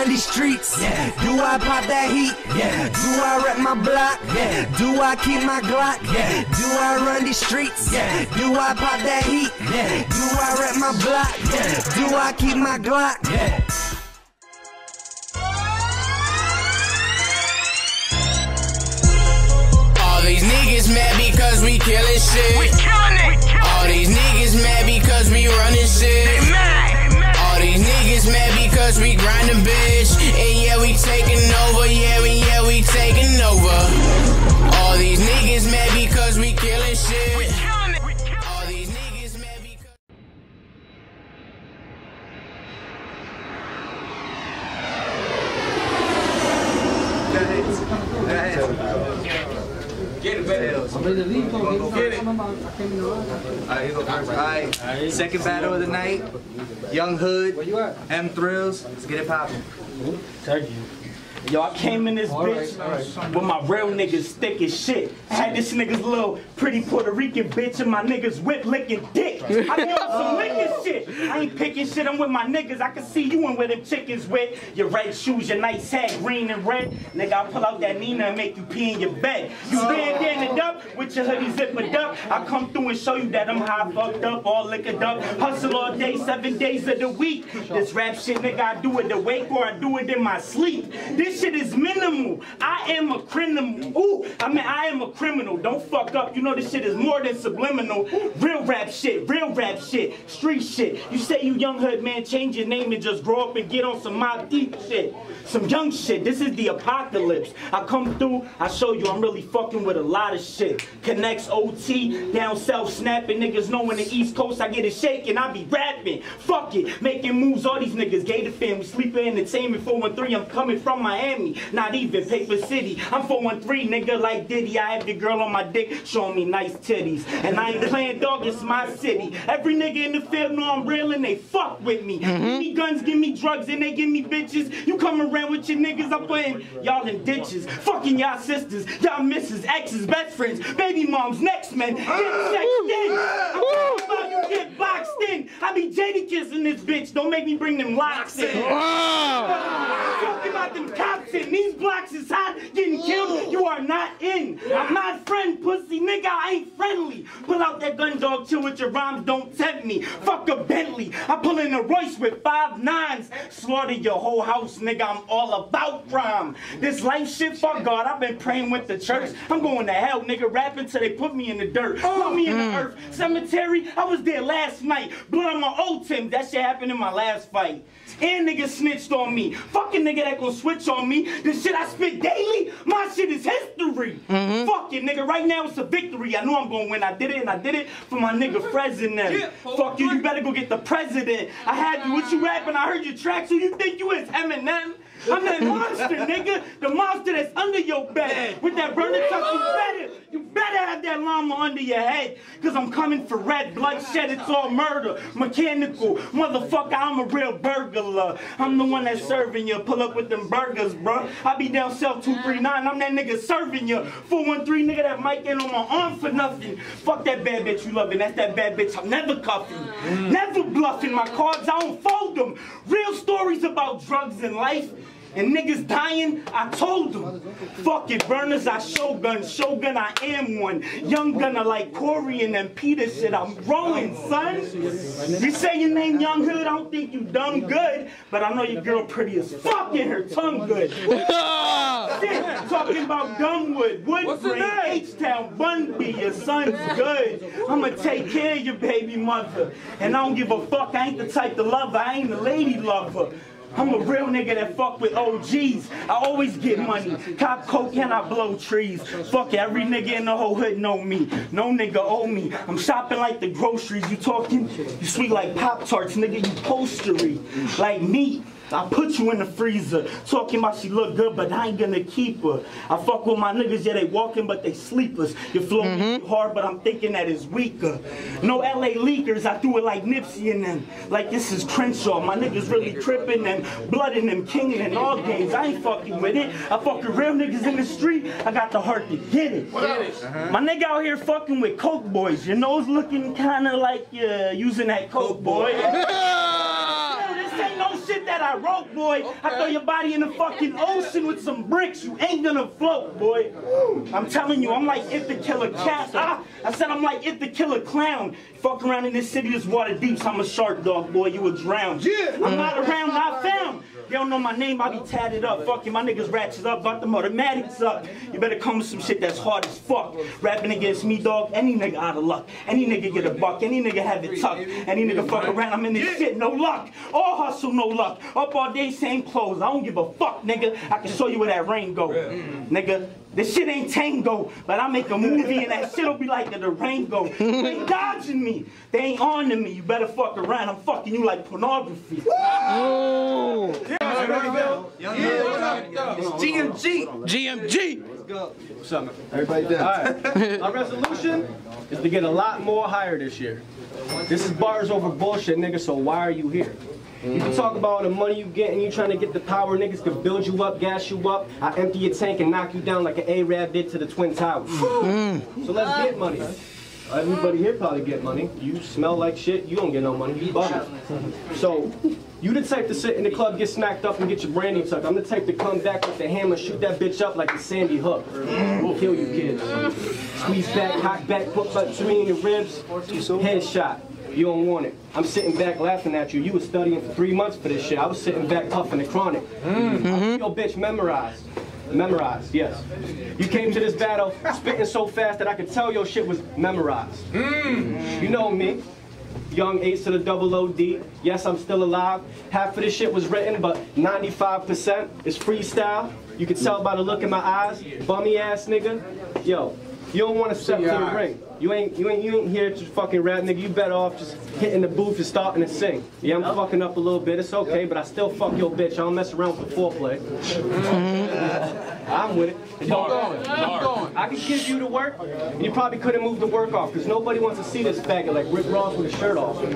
run these streets? Yeah. Do I pop that heat? Yeah. Do I rep my block? Yeah. Do I keep my Glock? Yeah. Do I run these streets? Yeah. Do I pop that heat? Yeah. Do I rep my block? Yeah. Do I keep my Glock? Yeah. All these niggas mad because we killing shit. We killing it. All these niggas mad because we running shit. They mad. They mad. All these niggas mad because we Alright, second battle of the night. Young Hood, M Thrillz. Let's get it poppin'. Thank you. Yo, I came in this bitch with my real niggas thick as shit. I had this nigga's little pretty Puerto Rican bitch and my niggas whip licking dick. I be on some licking shit. I ain't picking shit, I'm with my niggas. I can see you in where them chickens with your red shoes, your nice hat, green and red. Nigga, I pull out that Nina and make you pee in your bed. You oh. bandanaed up with your hoodie zippered up. I come through and show you that I'm high fucked up, all liquored up. Hustle all day, seven days of the week. This rap shit, nigga, I do it awake or I do it in my sleep. This shit is minimal. Am a criminal. Ooh, I mean, I am a criminal. Don't fuck up. You know this shit is more than subliminal. Real rap shit, real rap shit, street shit. You say you young hood man, change your name and just grow up and get on some Mobb Deep shit. Some young shit. This is the apocalypse. I come through, I show you I'm really fucking with a lot of shit. Connects OT, down south snapping. Niggas know in the East Coast I get it shaking. I be rapping. Fuck it. Making moves, all these niggas. gay Gator We sleeping entertainment 413. I'm coming from Miami. Not even Paper City. I'm 413, nigga, like Diddy. I have the girl on my dick showing me nice titties. And I ain't playing dog, it's my city. Every nigga in the field know I'm real and they fuck with me. Mm-hmm. Give me guns, give me drugs, and they give me bitches. You come around with your niggas, I'm putting y'all in ditches. Fucking y'all sisters, y'all misses, exes, best friends, baby moms, next men. Get sexed in. I'm talking about you get boxed in. I be Jada kissing this bitch. Don't make me bring them locks in. Talking about them cops in these blocks is hot, getting killed. Mm. You are not in. I'm not friend, pussy nigga. I ain't friendly. Pull out that gun dog, chill with your rhymes, don't tempt me. Fuck a Bentley. I pull in a Royce with five nines. Slaughter your whole house, nigga. I'm all about crime. This life shit, fuck God. I've been praying with the church. I'm going to hell, nigga. Rapping till they put me in the dirt. Oh. Put me in the mm. earth. Cemetery, I was there last night. Blood on my old Tim. That shit happened in my last fight. And nigga snitched on me. Fucking nigga that gon' switch on me. The shit I spit daily, my shit is history. Mm-hmm. Fuck it, nigga. Right now it's a victory. I know I'm gonna win. I did it and I did it for my nigga mm-hmm. Frez and them. Fuck you, you better go get the president. I had you, what you rapping? I heard your tracks. Who you think you is, Eminem? I'm that monster, nigga. The monster that's under your bed. With that burner tuck, you better, you better have that llama under your head. Cause I'm coming for red bloodshed. It's all murder. Mechanical. Motherfucker, I'm a real burglar. I'm the one that's serving you. Pull up with them burgers, bro. I be down cell 239. I'm that nigga serving you. 413 nigga that mic ain't on my arm for nothing. Fuck that bad bitch you loving. That's that bad bitch I'm never cuffing. Never bluffing. My cards, I don't fold them. Real stories about drugs and life. And niggas dying, I told them. Fuck it, burners, I shogun. Shogun, I am one. Young gunner like Corey and them Peter shit. I'm growing, son. You say your name Young Hood, I don't think you done good. But I know your girl pretty as fuck and her tongue good. Shit, talking about Gumwood, Woodgreen, H-Town, Bunby, your son's good. I'ma take care of your baby mother. And I don't give a fuck, I ain't the type to love her, I ain't the lady lover. I'm a real nigga that fuck with OGs. I always get money. Cop coke and I blow trees. Fuck every nigga in the whole hood know me. No nigga owe me. I'm shopping like the groceries. You talking? You sweet like Pop Tarts, nigga. You postery. Like meat. I put you in the freezer, talking about she look good, but I ain't gonna keep her. I fuck with my niggas, yeah, they walking, but they sleepers. You flow me mm-hmm. hard, but I'm thinking that it's weaker. No LA leakers, I do it like Nipsey and them. Like this is Crenshaw. My niggas really tripping and blood in them king and all games. I ain't fucking with it. I fuck with real niggas in the street. I got the heart to get it. Uh-huh. My nigga out here fucking with coke boys. Your nose looking kinda like you're using that coke boy. Yo, this ain't no shit that I wrote, boy. I throw your body in the fucking ocean with some bricks. You ain't gonna float, boy. I'm telling you, I'm like if the killer cat. Ah, I said I'm like if the killer clown. Fuck around in this city, this water deep. So I'm a shark dog, boy. You would drown. Yeah. I'm not around, not found. They don't know my name, I be tatted up. Fuck you, my niggas ratchets up, got them automatics up. You better come with some shit that's hard as fuck. Rapping against me, dog, any nigga out of luck. Any nigga get a buck, any nigga have it tucked. Any nigga fuck around, I'm in this shit, no luck. All hustle, no luck. Up all day, same clothes. I don't give a fuck, nigga. I can show you where that rain go. Nigga, this shit ain't tango, but I make a movie and that shit'll be like the Durango. You ain't dodging me. They ain't on to me. You better fuck around. I'm fucking you like pornography. Young Hood. It's GMG. GMG. What's up, man? Everybody down. All right. My resolution is to get a lot more higher this year. This is bars over bullshit, nigga, so why are you here? You can talk about all the money you get and you trying to get the power, niggas can build you up, gas you up. I empty your tank and knock you down like an Arab did to the Twin Towers. So let's get money. Uh, Everybody here probably get money. You smell like shit, you don't get no money, you bummed. So, you the type to sit in the club, get smacked up, and get your brandy tucked. I'm the type to come back with the hammer, shoot that bitch up like a Sandy Hook. We'll kill you kids. Squeeze back, cock back, put between your ribs, headshot. You don't want it. I'm sitting back laughing at you. You was studying for three months for this shit. I was sitting back puffing the chronic. Mm-hmm. Yo, bitch, memorized. Memorized, yes. You came to this battle spitting so fast that I could tell your shit was memorized. Mm. You know me. Young Ace to the double OD. Yes, I'm still alive. Half of this shit was written, but 95% is freestyle. You can tell by the look in my eyes. Bummy ass nigga. Yo, you don't want to step to the ring. You ain't, you ain't, you ain't here to fucking rap, nigga. You better off just hitting the booth and starting to sing. Yeah, I'm fucking up a little bit. It's okay, but I still fuck your bitch. I don't mess around with the foreplay. Mm-hmm. I'm with it. Keep going. Keep going. I can give you the work, and you probably couldn't move the work off, because nobody wants to see this faggot like Rick Ross with his shirt off. this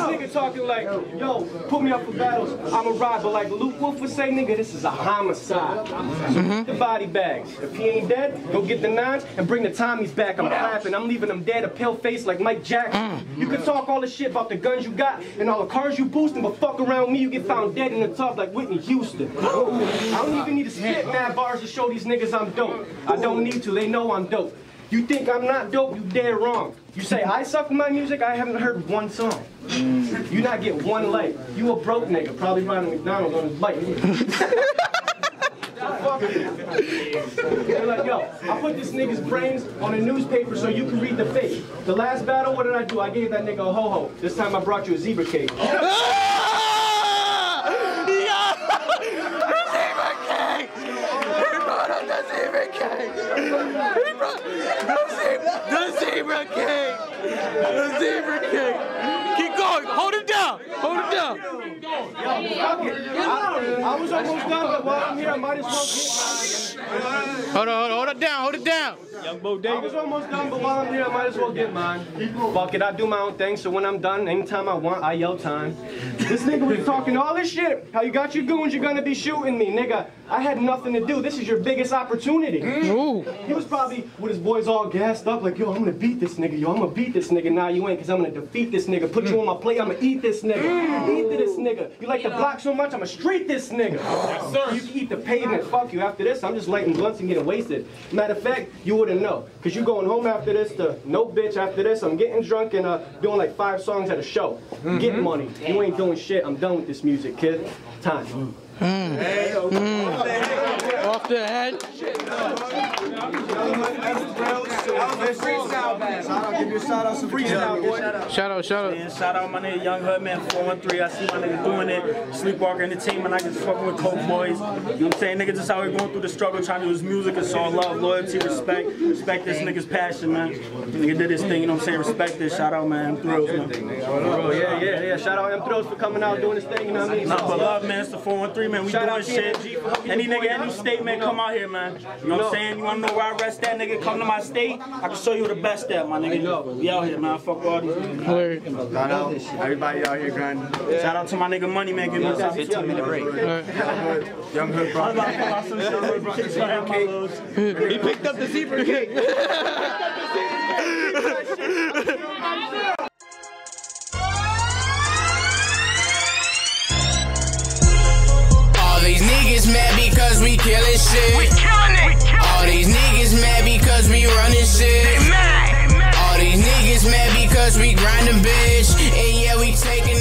nigga talking like, yo, put me up for battles, I'm a ride, but like Luke Wolf would say, nigga, this is a homicide. So get the body bags. If he ain't dead, go get the nines and bring the Tommies back. I'm clapping. I'm leaving them dead, a pale face like Mike Jackson. Mm. You can talk all the shit about the guns you got and all the cars you boosting, but fuck around me, you get found dead in the tub like Whitney Houston. I don't even need to spit mad bars to show these niggas I'm dope. I don't need to, they know I'm dope. You think I'm not dope, you dead wrong. You say I suck with my music, I haven't heard one song. Mm. You not get one like. You a broke nigga, probably riding McDonald's on his bike. They're like, yo, I put this nigga's brains on a newspaper so you can read the fake. The last battle, what did I do? I gave that nigga a ho-ho. This time I brought you a zebra cake. The zebra the zebra king! The zebra king! Keep going! Hold it down! Hold it down! I, was almost done, but while I'm here, I might as well Hold on, hold on, hold it down, hold it down! I was almost done, but while I'm here, I might as well get mine. Fuck it, I do my own thing, so when I'm done, anytime I want, I yell time. This nigga was talking all this shit. How you got your goons, you're gonna be shooting me, nigga. I had nothing to do. This is your biggest opportunity. Mm. Ooh. He was probably with his boys all gassed up, like, yo, I'm gonna beat this nigga, yo, I'm gonna beat this nigga. Nah, you ain't, cause I'm gonna defeat this nigga. Put you on my plate, I'm gonna eat this nigga. Mm. Eat this nigga. You like the block so much, I'm gonna street this nigga. Yes, sir. You can eat the pavement, fuck you. After this, I'm just lighting blunts and getting wasted. Matter of fact, you wouldn't know. Cause you going home after this to no bitch after this. I'm getting drunk and uh, doing like five songs at a show. Getting money. You ain't doing shit. I'm done with this music, kid. Time. Hmm. Off the head. Shout out, shout out. And shout out my nigga Young Hood Man 413. I see my nigga doing it. Sleepwalker Entertainment. I just fucking with Coke Boys. You know what I'm saying? Nigga just out here going through the struggle, trying to do his music. It's all love, loyalty, respect. Respect this nigga's passion, man. Nigga did his thing, you know what I'm saying? Respect this. Shout out, man. Thrillz, man. Oh, yeah, yeah, yeah. Shout out M Thrillz for coming out doing his thing, you know what I mean? Nothing but love, man. It's the 413, man. We Shout doing shit. TNG Any nigga, up. any state, man, come out here, man. You know what I'm saying? You wanna know where I rest that nigga? Come to my state. I can show you the best at, my nigga. We out here, man. Fuck all these niggas. Shout out. Everybody out here grinding. Shout out to my nigga Money Man, give me a 15 minute break. Young Hood I'm brought about to pull out some shit real quick, so I have my loads. He picked up the zebra cake. these niggas mad because we killing shit. We killing it. All these niggas mad because we running shit. They mad. All these niggas mad because we grinding, bitch. And yeah, we taking